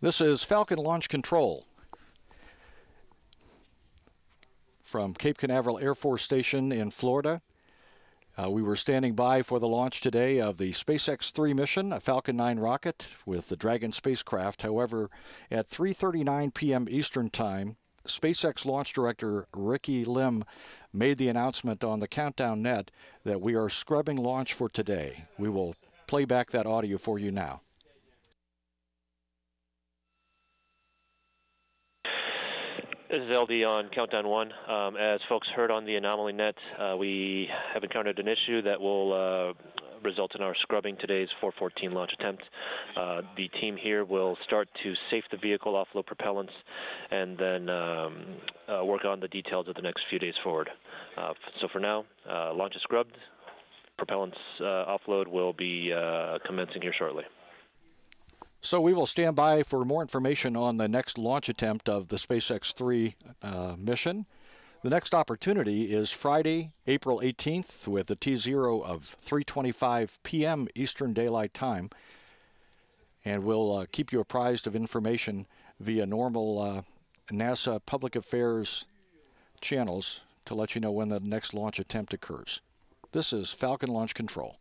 This is Falcon Launch Control from Cape Canaveral Air Force Station in Florida. Uh, we were standing by for the launch today of the SpaceX 3 mission, a Falcon 9 rocket with the Dragon spacecraft. However, at 3:39 p.m. Eastern Time, SpaceX launch director Ricky Lim made the announcement on the Countdown Net that we are scrubbing launch for today. We will play back that audio for you now. This is LD on Countdown 1. Um, as folks heard on the Anomaly Net, uh, we have encountered an issue that will uh, result in our scrubbing today's 414 launch attempt. Uh, the team here will start to safe the vehicle, offload propellants, and then um, uh, work on the details of the next few days forward. Uh, so for now, uh, launch is scrubbed. Propellants offload will be commencing here shortly. So we will stand by for more information on the next launch attempt of the SpaceX 3 uh, mission. The next opportunity is Friday, April 18th, with a T0 of 3:25 p.m. Eastern Daylight Time, and we'll uh, keep you apprised of information via normal uh, NASA public affairs channels to let you know when the next launch attempt occurs. This is Falcon Launch Control.